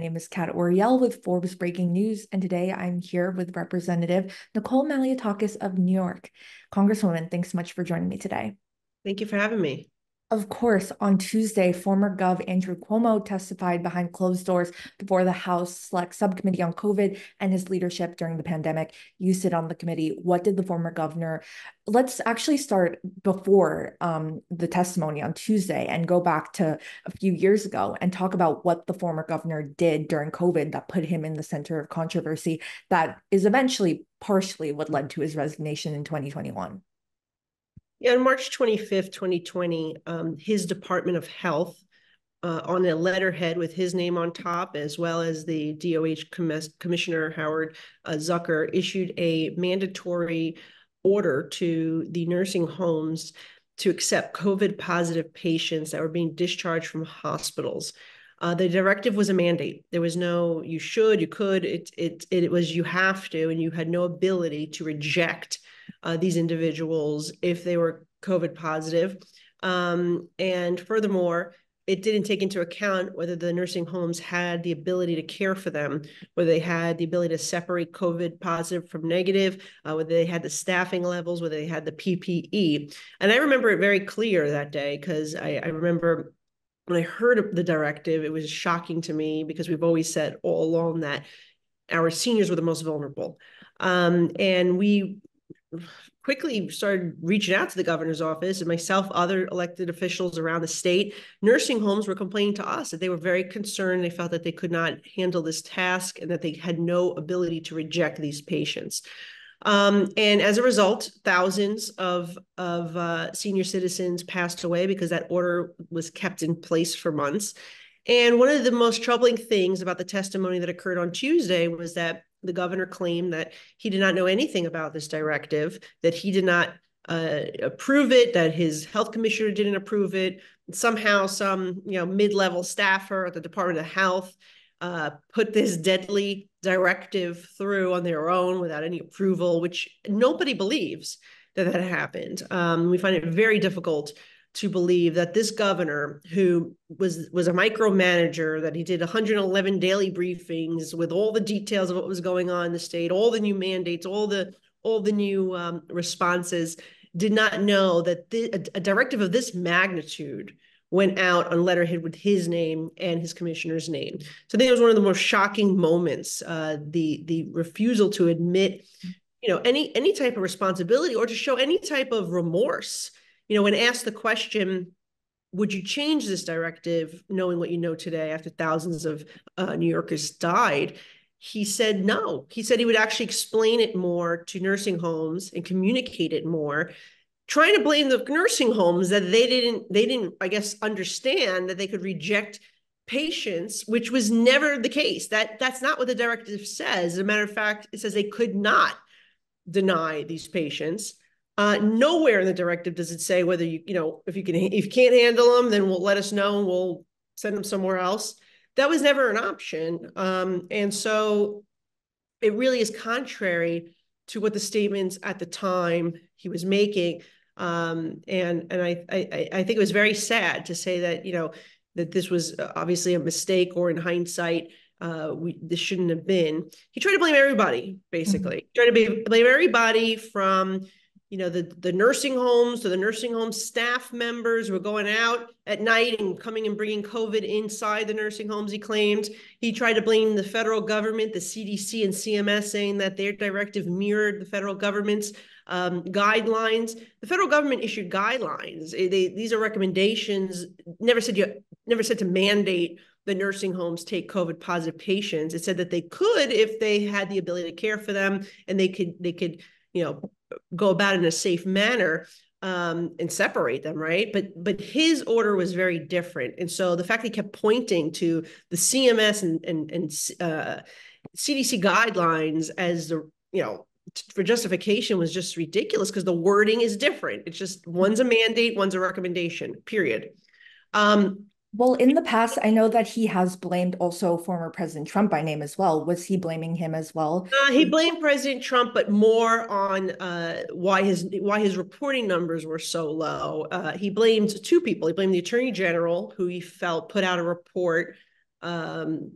name is Kat Oriel with Forbes Breaking News, and today I'm here with Representative Nicole Malliotakis of New York. Congresswoman, thanks so much for joining me today. Thank you for having me. Of course, on Tuesday, former Gov Andrew Cuomo testified behind closed doors before the House Select Subcommittee on COVID and his leadership during the pandemic. You sit on the committee. What did the former governor? Let's actually start before um, the testimony on Tuesday and go back to a few years ago and talk about what the former governor did during COVID that put him in the center of controversy that is eventually partially what led to his resignation in 2021. Yeah, on March 25th, 2020, um, his Department of Health, uh, on a letterhead with his name on top, as well as the DOH Commissioner Howard uh, Zucker, issued a mandatory order to the nursing homes to accept COVID positive patients that were being discharged from hospitals. Uh, the directive was a mandate. There was no you should, you could. It, it it was you have to, and you had no ability to reject uh, these individuals if they were COVID positive. Um, and furthermore, it didn't take into account whether the nursing homes had the ability to care for them, whether they had the ability to separate COVID positive from negative, uh, whether they had the staffing levels, whether they had the PPE. And I remember it very clear that day because I, I remember when I heard the directive, it was shocking to me because we've always said all along that our seniors were the most vulnerable. Um, and we quickly started reaching out to the governor's office and myself, other elected officials around the state. Nursing homes were complaining to us that they were very concerned. They felt that they could not handle this task and that they had no ability to reject these patients. Um, and as a result, thousands of, of uh, senior citizens passed away because that order was kept in place for months. And one of the most troubling things about the testimony that occurred on Tuesday was that the governor claimed that he did not know anything about this directive, that he did not uh, approve it, that his health commissioner didn't approve it. Somehow, some you know mid-level staffer at the Department of Health uh, put this deadly directive through on their own without any approval, which nobody believes that that happened. Um, we find it very difficult to believe that this governor who was was a micromanager that he did 111 daily briefings with all the details of what was going on in the state all the new mandates all the all the new um, responses did not know that the, a, a directive of this magnitude went out on letterhead with his name and his commissioner's name. So I think it was one of the most shocking moments. Uh, the the refusal to admit, you know, any any type of responsibility or to show any type of remorse you know, when asked the question, would you change this directive knowing what you know today after thousands of uh, New Yorkers died? He said no. He said he would actually explain it more to nursing homes and communicate it more trying to blame the nursing homes that they didn't they didn't i guess understand that they could reject patients which was never the case that that's not what the directive says as a matter of fact it says they could not deny these patients uh, nowhere in the directive does it say whether you, you know, if you can, if you can't handle them, then we'll let us know and we'll send them somewhere else. That was never an option. Um, and so it really is contrary to what the statements at the time he was making. Um, and and I, I I think it was very sad to say that you know that this was obviously a mistake or in hindsight uh, we this shouldn't have been. He tried to blame everybody basically. Mm-hmm. Tried to be, blame everybody from you know the the nursing homes the nursing home staff members were going out at night and coming and bringing covid inside the nursing homes he claimed. He tried to blame the federal government the cdc and cms saying that their directive mirrored the federal government's um, guidelines. The federal government issued guidelines. They, these are recommendations never said you never said to mandate the nursing homes take covid positive patients. It said that they could if they had the ability to care for them and they could they could you know go about in a safe manner um, and separate them, right? But but his order was very different, and so the fact he kept pointing to the CMS and and and uh, CDC guidelines as the you know for justification was just ridiculous because the wording is different. It's just one's a mandate, one's a recommendation. Period. Um, well, in the past, I know that he has blamed also former President Trump by name as well. Was he blaming him as well? Uh, he blamed President Trump, but more on uh, why his why his reporting numbers were so low. Uh, he blamed two people. He blamed the Attorney General, who he felt put out a report um,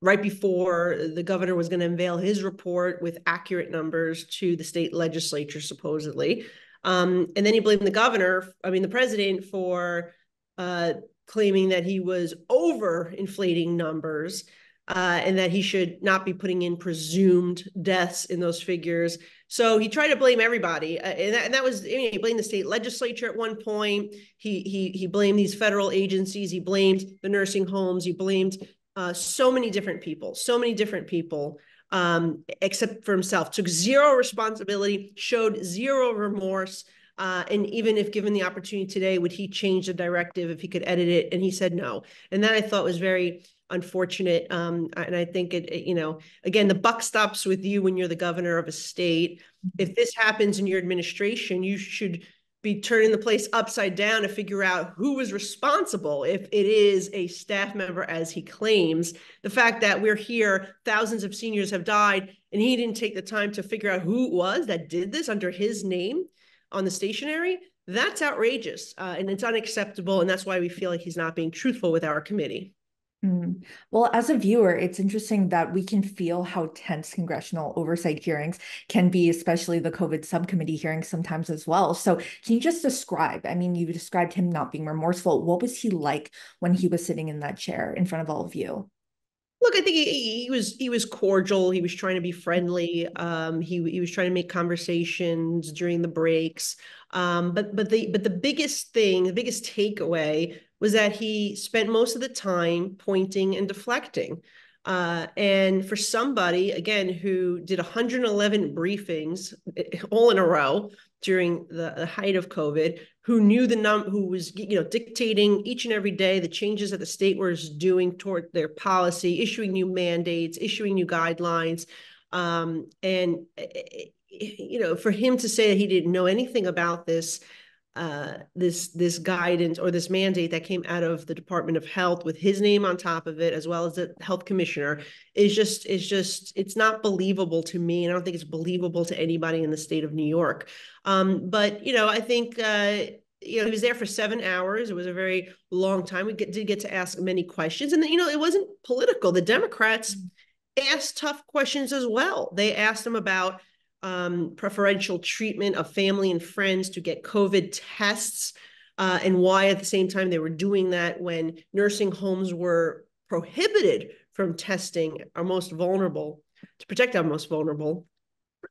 right before the governor was going to unveil his report with accurate numbers to the state legislature, supposedly. Um, and then he blamed the governor, I mean, the president, for uh, claiming that he was over inflating numbers uh, and that he should not be putting in presumed deaths in those figures. So he tried to blame everybody, uh, and, that, and, that, was I mean, he blamed the state legislature at one point. He he he blamed these federal agencies. He blamed the nursing homes. He blamed uh, so many different people, so many different people, um, except for himself. Took zero responsibility, showed zero remorse. Uh, and even if given the opportunity today, would he change the directive if he could edit it? And he said no. And that I thought was very unfortunate. Um, and I think it, it, you know, again, the buck stops with you when you're the governor of a state. If this happens in your administration, you should be turning the place upside down to figure out who was responsible if it is a staff member as he claims the fact that we're here thousands of seniors have died and he didn't take the time to figure out who it was that did this under his name on the stationery that's outrageous uh, and it's unacceptable and that's why we feel like he's not being truthful with our committee Mm. Well, as a viewer, it's interesting that we can feel how tense congressional oversight hearings can be, especially the COVID subcommittee hearings sometimes as well. So, can you just describe? I mean, you described him not being remorseful. What was he like when he was sitting in that chair in front of all of you? Look, I think he, he was he was cordial. He was trying to be friendly. Um, he he was trying to make conversations during the breaks. Um, but but the but the biggest thing, the biggest takeaway was that he spent most of the time pointing and deflecting. Uh, and for somebody, again, who did 111 briefings eh, all in a row during the, the height of COVID, who knew the num, who was you know dictating each and every day the changes that the state was doing toward their policy, issuing new mandates, issuing new guidelines, um, and eh, eh, you know, for him to say that he didn't know anything about this uh, this this guidance or this mandate that came out of the Department of Health with his name on top of it, as well as the health commissioner, is just is just it's not believable to me, and I don't think it's believable to anybody in the state of New York. Um, but you know, I think. Uh, you know, he was there for seven hours. It was a very long time. We get, did get to ask many questions, and you know, it wasn't political. The Democrats mm. asked tough questions as well. They asked him about um, preferential treatment of family and friends to get COVID tests, uh, and why at the same time they were doing that when nursing homes were prohibited from testing our most vulnerable to protect our most vulnerable.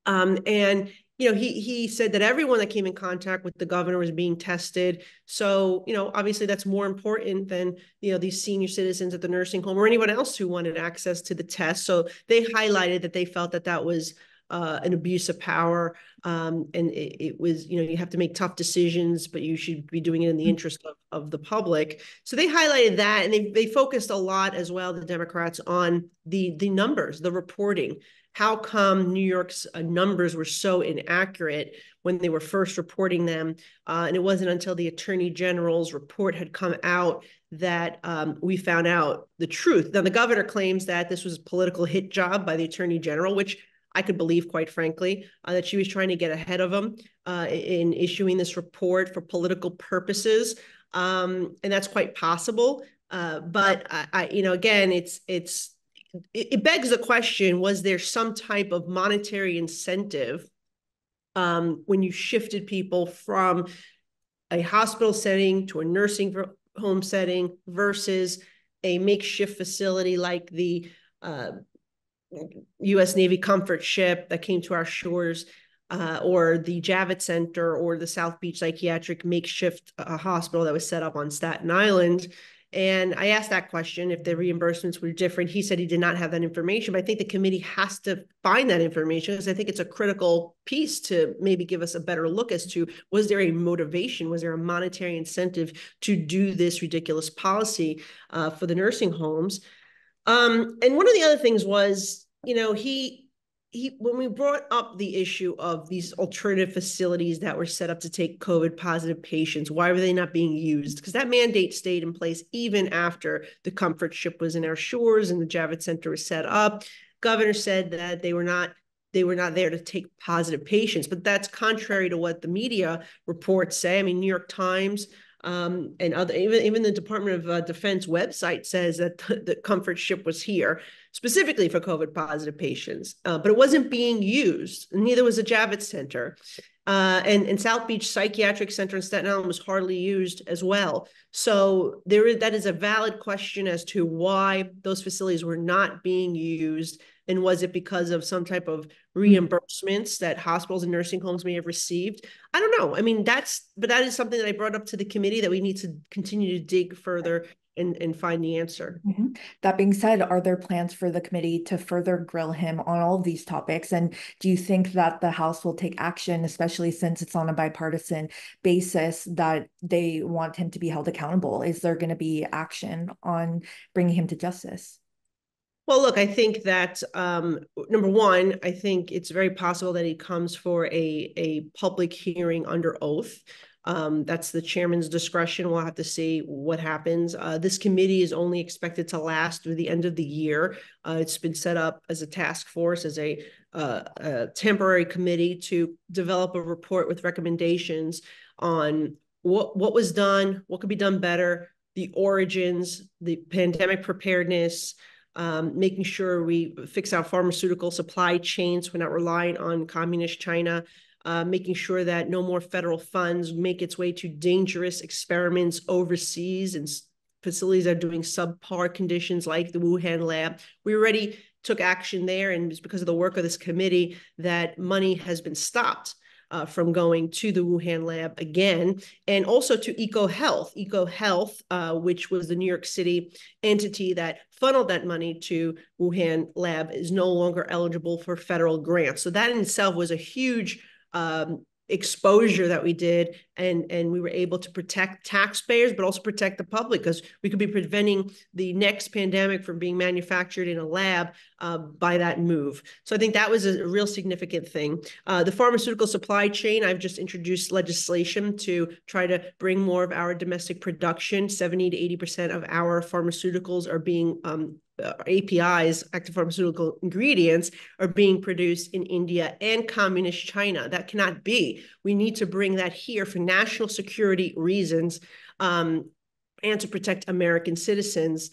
Um, and you know, he he said that everyone that came in contact with the governor was being tested. So, you know, obviously that's more important than, you know, these senior citizens at the nursing home or anyone else who wanted access to the test. So they highlighted that they felt that that was uh, an abuse of power. Um, and it, it, was, you know, you have to make tough decisions, but you should be doing it in the mm-hmm. interest of, of the public. So they highlighted that, and they they focused a lot as well, the Democrats, on the the numbers, the reporting. How come New York's uh, numbers were so inaccurate when they were first reporting them? Uh, and it wasn't until the Attorney General's report had come out that um, we found out the truth. Now, the governor claims that this was a political hit job by the Attorney General, which I could believe, quite frankly, uh, that she was trying to get ahead of him uh, in issuing this report for political purposes, um, and that's quite possible. Uh, but I, I, you know, again, it's it's it begs the question: Was there some type of monetary incentive um, when you shifted people from a hospital setting to a nursing home setting versus a makeshift facility like the uh, U.S. Navy comfort ship that came to our shores, uh, or the Javits Center, or the South Beach Psychiatric Makeshift uh, Hospital that was set up on Staten Island. And I asked that question if the reimbursements were different. He said he did not have that information, but I think the committee has to find that information because I think it's a critical piece to maybe give us a better look as to was there a motivation, was there a monetary incentive to do this ridiculous policy uh, for the nursing homes? Um, and one of the other things was, you know, he he when we brought up the issue of these alternative facilities that were set up to take COVID positive patients, why were they not being used? Because that mandate stayed in place even after the comfort ship was in our shores and the Javits Center was set up. Governor said that they were not they were not there to take positive patients, but that's contrary to what the media reports say. I mean, New York Times Um, and other even even the Department of uh, Defense website says that the, the, comfort ship was here specifically for COVID positive patients, uh, but it wasn't being used. Neither was the Javits Center. Uh, and, and South Beach Psychiatric Center in Staten Island was hardly used as well. So there is, that is a valid question as to why those facilities were not being used. And was it because of some type of reimbursements that hospitals and nursing homes may have received? I don't know. I mean, that's, but that is something that I brought up to the committee that we need to continue to dig further and, and find the answer. Mm-hmm. That being said, are there plans for the committee to further grill him on all of these topics? And do you think that the House will take action, especially since it's on a bipartisan basis, that they want him to be held accountable? Is there going to be action on bringing him to justice? Well, look, I think that um, number one, I think it's very possible that he comes for a a public hearing under oath. Um, that's the chairman's discretion. We'll have to see what happens. Uh, this committee is only expected to last through the end of the year. Uh, it's been set up as a task force, as a, uh, a temporary committee to develop a report with recommendations on what what was done, what could be done better, the origins, the pandemic preparedness, um, making sure we fix our pharmaceutical supply chains. We're not relying on communist China uh, making sure that no more federal funds make its way to dangerous experiments overseas and facilities that are doing subpar conditions like the Wuhan lab. We already took action there, and it's because of the work of this committee that money has been stopped. Uh, from going to the Wuhan lab again, and also to EcoHealth. EcoHealth, uh, which was the New York City entity that funneled that money to Wuhan lab, is no longer eligible for federal grants. So that in itself was a huge um, exposure that we did and and we were able to protect taxpayers but also protect the public because we could be preventing the next pandemic from being manufactured in a lab uh, by that move. So i think that was a real significant thing. Uh, the pharmaceutical supply chain i've just introduced legislation to try to bring more of our domestic production. 70 to 80 percent of our pharmaceuticals are being um, APIs, active pharmaceutical ingredients, are being produced in India and communist China. That cannot be. We need to bring that here for national security reasons um, and to protect American citizens.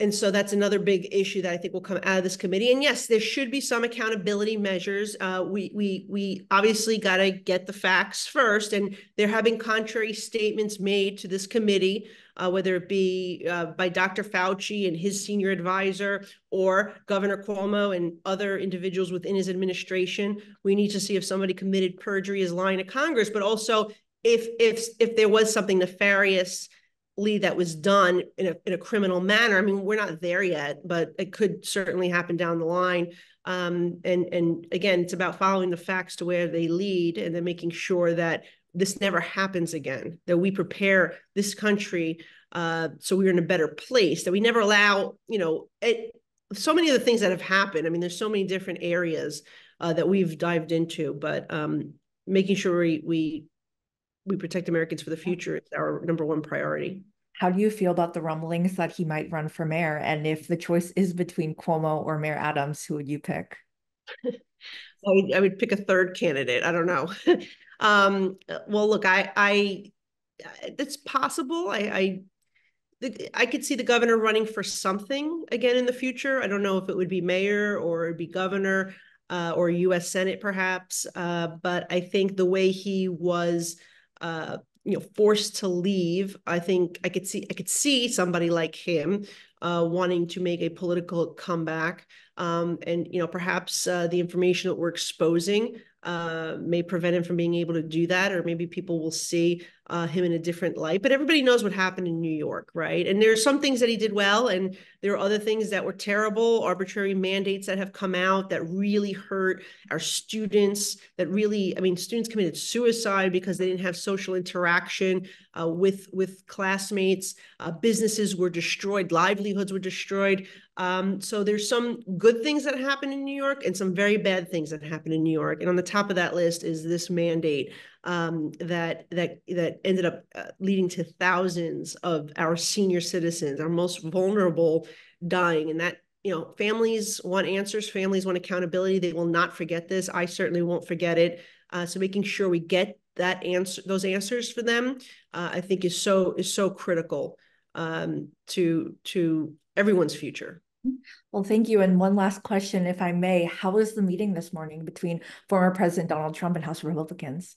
And so that's another big issue that I think will come out of this committee. And yes, there should be some accountability measures. Uh, we we we obviously got to get the facts first, and they're having contrary statements made to this committee uh, whether it be uh, by Dr. Fauci and his senior advisor or Governor Cuomo and other individuals within his administration. We need to see if somebody committed perjury is lying to Congress, but also if if if there was something nefarious that was done in a, in a criminal manner. I mean, we're not there yet, but it could certainly happen down the line. Um, and and again, it's about following the facts to where they lead, and then making sure that this never happens again, that we prepare this country uh, so we're in a better place, that we never allow, you know, it, so many of the things that have happened. I mean, there's so many different areas uh, that we've dived into, but um, making sure we, we we protect Americans for the future is our number one priority. How do you feel about the rumblings that he might run for mayor? And if the choice is between Cuomo or Mayor Adams, who would you pick? I, would, I would pick a third candidate. I don't know. Um, well, look, I, I, it's possible. I, I, I could see the governor running for something again in the future. I don't know if it would be mayor or it'd be governor uh, or U.S. Senate perhaps. Uh, but I think the way he was, uh, you know, forced to leave, I think I could see I could see somebody like him uh, wanting to make a political comeback. Um, and you know, perhaps uh, the information that we're exposing uh, may prevent him from being able to do that, or maybe people will see uh, him in a different light. But everybody knows what happened in New York, right? And there are some things that he did well, and there are other things that were terrible, arbitrary mandates that have come out that really hurt our students. That really, I mean, students committed suicide because they didn't have social interaction uh, with with classmates. Uh, businesses were destroyed, livelihoods were destroyed. Um, so there's some good things that happened in New York and some very bad things that happened in New York. And on the top of that list is this mandate um, that that that ended up uh, leading to thousands of our senior citizens, our most vulnerable, dying, and that you know families want answers, families want accountability. They will not forget this. I certainly won't forget it. Uh, so making sure we get that answer, those answers for them, uh, I think is so is so critical um, to to everyone's future. Well, thank you. And one last question, if I may. How was the meeting this morning between former President Donald Trump and House Republicans?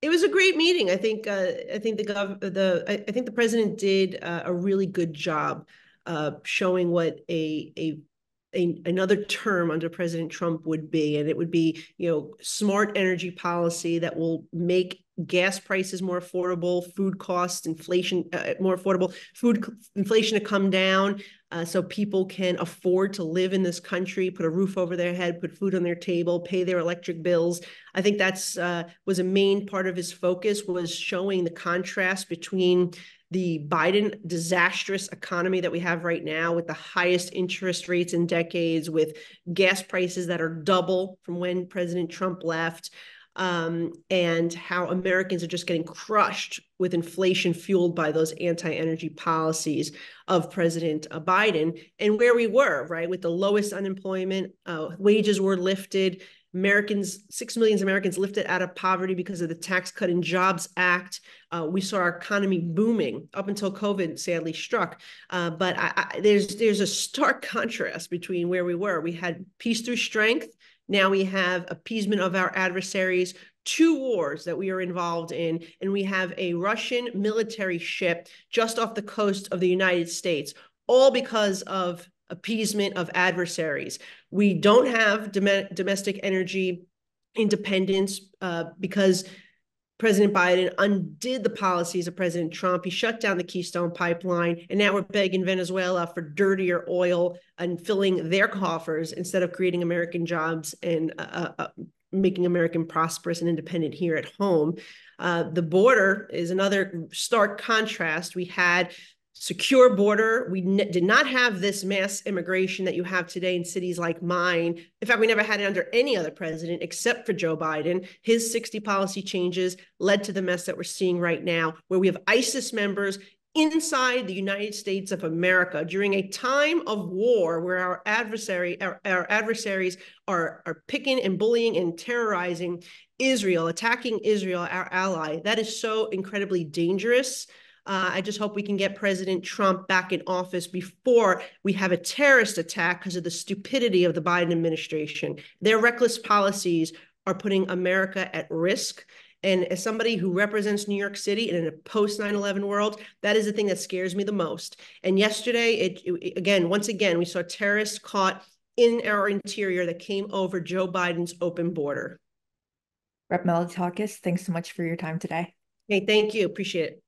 It was a great meeting. I think uh, I think the gov the I, I think the president did uh, a really good job uh, showing what a a a, another term under President Trump would be, and it would be, you know, smart energy policy that will make gas prices more affordable, food costs, inflation uh, more affordable, food inflation to come down, uh, so people can afford to live in this country, put a roof over their head, put food on their table, pay their electric bills. I think that's uh, was a main part of his focus was showing the contrast between the Biden disastrous economy that we have right now with the highest interest rates in decades, with gas prices that are double from when President Trump left, um, and how Americans are just getting crushed with inflation fueled by those anti energy policies of President uh, Biden, and where we were, right, with the lowest unemployment, uh, wages were lifted Americans, six million Americans lifted out of poverty because of the Tax Cut and Jobs Act. Uh, we saw our economy booming up until COVID sadly struck. Uh, but I, I, there's there's a stark contrast between where we were. We had peace through strength. Now we have appeasement of our adversaries, two wars that we are involved in, and we have a Russian military ship just off the coast of the United States, all because of appeasement of adversaries. We don't have dom- domestic energy independence uh, because President Biden undid the policies of President Trump. He shut down the Keystone pipeline, and now we're begging Venezuela for dirtier oil and filling their coffers instead of creating American jobs and uh, uh, uh making American prosperous and independent here at home. Uh, the border is another stark contrast. We had secure border. We did not have this mass immigration that you have today in cities like mine. In fact, we never had it under any other president except for Joe Biden. His 60 policy changes led to the mess that we're seeing right now, where we have ISIS members inside the United States of America during a time of war where our adversary our, our adversaries are are picking and bullying and terrorizing Israel, attacking Israel, our ally. That is so incredibly dangerous. Uh, I just hope we can get President Trump back in office before we have a terrorist attack because of the stupidity of the Biden administration. Their reckless policies are putting America at risk. And as somebody who represents New York City in a post 9 11 world, that is the thing that scares me the most. And yesterday, it, it, again, once again, we saw terrorists caught in our interior that came over Joe Biden's open border. Rep. Malliotakis, thanks so much for your time today. Hey, thank you. Appreciate it.